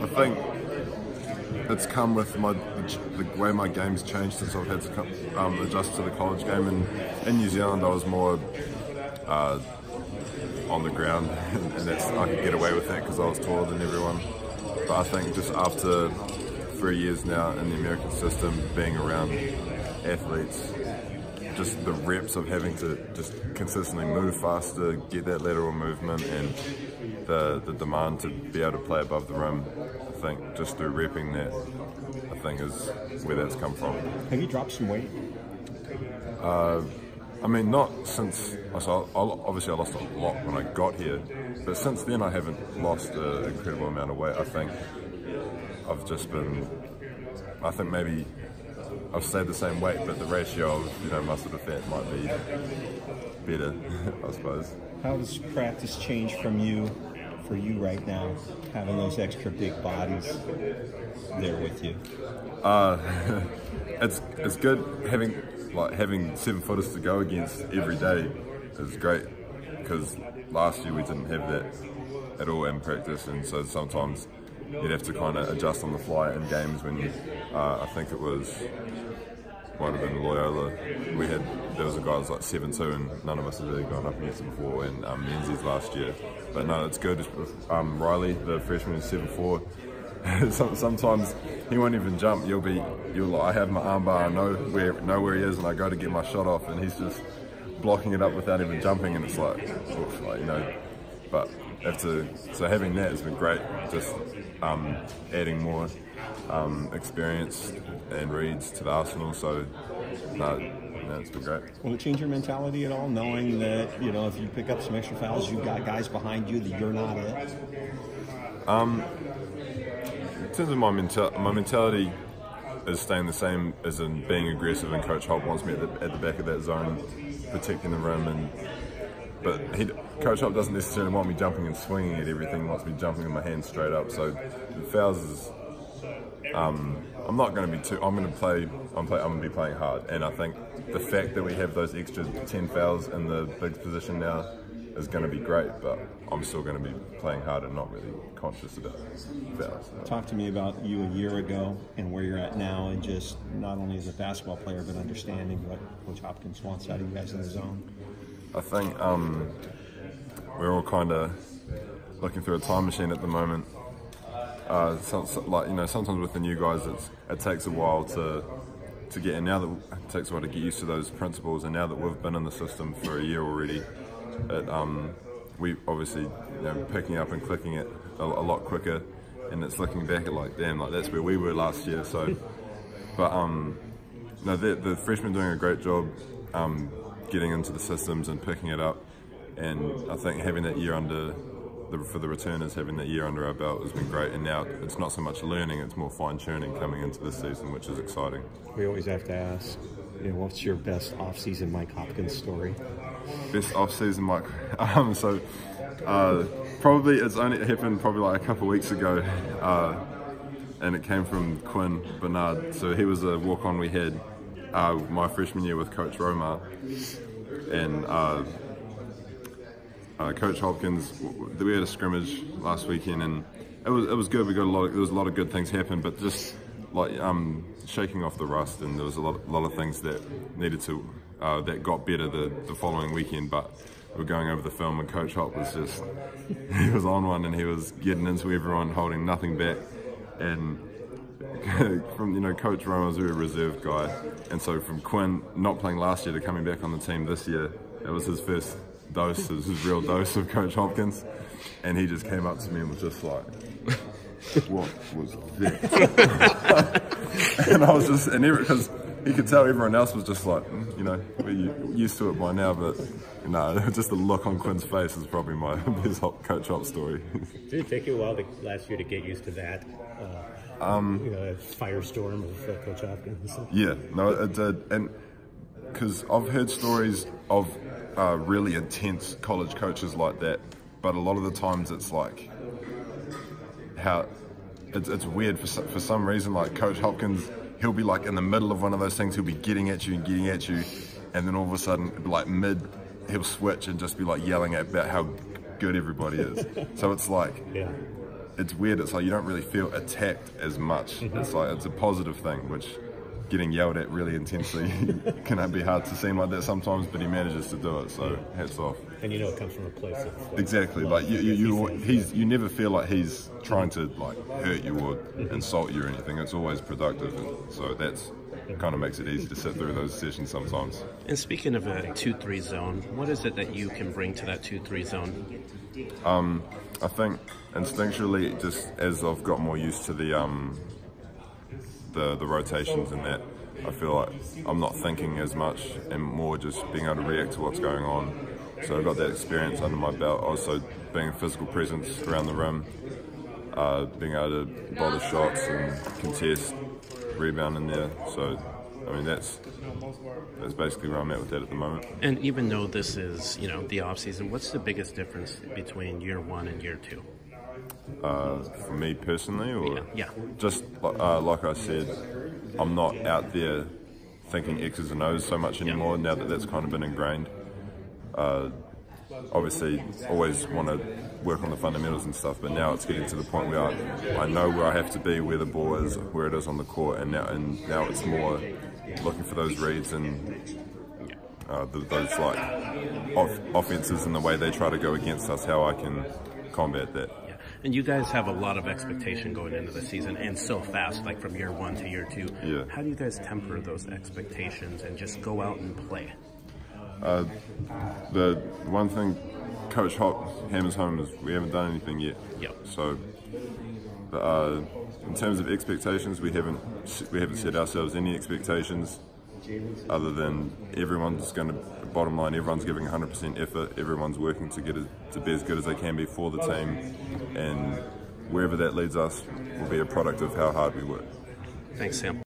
I think it's come with my the way my game's changed since I've had to um, adjust to the college game. And in New Zealand, I was more uh, on the ground, and that's I could get away with that because I was taller than everyone. But I think just after three years now in the American system, being around athletes, just the reps of having to just consistently move faster, get that lateral movement, and the the demand to be able to play above the rim. I think just through repping that, I think is where that's come from. Have you dropped some weight? Uh, I mean, not since. So obviously, I lost a lot when I got here, but since then, I haven't lost an incredible amount of weight. I think I've just been. I think maybe I've stayed the same weight, but the ratio of you know muscle to fat might be better, I suppose. How does practice change from you, for you right now, having those extra big bodies there with you? Uh, it's it's good having like having seven footers to go against every day is great because last year we didn't have that at all in practice, and so sometimes you'd have to kind of adjust on the fly in games when uh, I think it was might have been Loyola. We had there was a guy that was like seven two, and none of us had really gone up against him before. And um, Menzies last year, but no, it's good. Um, Riley, the freshman, is seven four. Sometimes he won't even jump. You'll be, you'll. I have my armbar, I know where, know where he is, and I go to get my shot off, and he's just blocking it up without even jumping, and it's like, oof, like you know. But have to, so having that has been great. Just um, adding more um, experience and reads to the arsenal. So no, no, it's been great. Will it change your mentality at all, knowing that you know if you pick up some extra fouls, you've got guys behind you that you're not it? Um, in terms of my mental, my mentality is staying the same as in being aggressive. And Coach Hop wants me at the, at the back of that zone, protecting the rim and but he, Coach Hop doesn't necessarily want me jumping and swinging at everything. Wants me jumping with my hands straight up. So the fouls is, um, I'm not going to be too. I'm going to play. I'm play. I'm going to be playing hard. And I think the fact that we have those extra ten fouls in the big position now is going to be great. But I'm still going to be playing hard and not really conscious about fouls. Talk to me about you a year ago and where you're at now, and just not only as a basketball player, but understanding what Coach Hopkins wants out of you guys in the zone. I think um, we're all kind of looking through a time machine at the moment. Uh, so, so, like you know, sometimes with the new guys, it takes a while to to get in. Now that it takes a while to get used to those principles, and now that we've been in the system for a year already, it, um, we obviously you know picking up and clicking it a, a, lot quicker, and it's looking back at like damn, like that's where we were last year. So, but um, no, the, the freshmen doing a great job. Um, getting into the systems and picking it up. And I think having that year under the, for the returners, having that year under our belt has been great. And now it's not so much learning; it's more fine tuning coming into this season, which is exciting. We always have to ask, you know, what's your best off-season Mike Hopkins story? Best off-season Mike. Um, so uh, probably it's only happened probably like a couple of weeks ago. Uh, and it came from Quinn Bernard. So he was a walk-on we had uh, my freshman year with Coach Romar, and uh, uh, Coach Hopkins. We had a scrimmage last weekend, and it was it was good. We got a lot. Of, there was a lot of good things happen, but just like um, shaking off the rust, and there was a lot, a lot of things that needed to uh, that got better the, the following weekend, but. We were going over the film, and Coach Hop was just, he was on one and he was getting into everyone, holding nothing back. And from you know Coach Rome was a reserve guy, and so from Quinn not playing last year to coming back on the team this year, it was his first dose, his real dose of Coach Hopkins, and he just came up to me and was just like, "What was that?" and I was just and because he could tell everyone else was just like, mm, you know, we're used to it by now, but no, just the look on Quinn's face is probably my best Coach Hop story. Did it take you a while to, last year to get used to that? Uh, um, you know, firestorm of uh, Coach Hopkins. Yeah, no, it did, and because I've heard stories of uh, really intense college coaches like that, but a lot of the times it's like how it's, it's weird for for some reason. Like Coach Hopkins, he'll be like in the middle of one of those things. He'll be getting at you and getting at you, and then all of a sudden, like mid, he'll switch and just be like yelling at about how good everybody is. so it's like, yeah it's weird. It's like you don't really feel attacked as much. Mm-hmm. It's like it's a positive thing, which getting yelled at really intensely can be hard to seem like that sometimes. But he manages to do it, so hats off. And you know it comes from a place of like, Exactly. love. Like you, you, you, He's- he's you never feel like he's trying to like hurt you or insult you or anything. It's always productive, and so that's kind of makes it easy to sit through those sessions sometimes. And speaking of a 2 3 zone, what is it that you can bring to that 2 3 zone? Um, I think instinctually, just as I've got more used to the um, the the rotations and that, I feel like I'm not thinking as much and more just being able to react to what's going on. So I got that experience under my belt. Also, being a physical presence around the rim, uh, being able to bother shots and contest, rebound in there. So, I mean, that's that's basically where I'm at with that at the moment. And even though this is, you know, the off season, what's the biggest difference between year one and year two? Uh, for me personally, or Yeah, yeah. just uh, like I said, I'm not out there thinking X's and O's so much anymore. Now that that's kind of been ingrained, uh, obviously, always want to work on the fundamentals and stuff. But now it's getting to the point where I, I know where I have to be, where the ball is, where it is on the court, and now and now it's more looking for those reads and. Uh, th those like off offenses and the way they try to go against us, how I can combat that. And you guys have a lot of expectation going into the season and so fast, like from year one to year two. Yeah. How do you guys temper those expectations and just go out and play? The one thing Coach Hop hammers home is we haven't done anything yet. Yep. So, uh, in terms of expectations, we haven't we haven't set ourselves any expectations other than everyone's going to. Bottom line, everyone's giving 100% effort. Everyone's working to get as, to be as good as they can be for the team, and wherever that leads us will be a product of how hard we work. Thanks, Sam.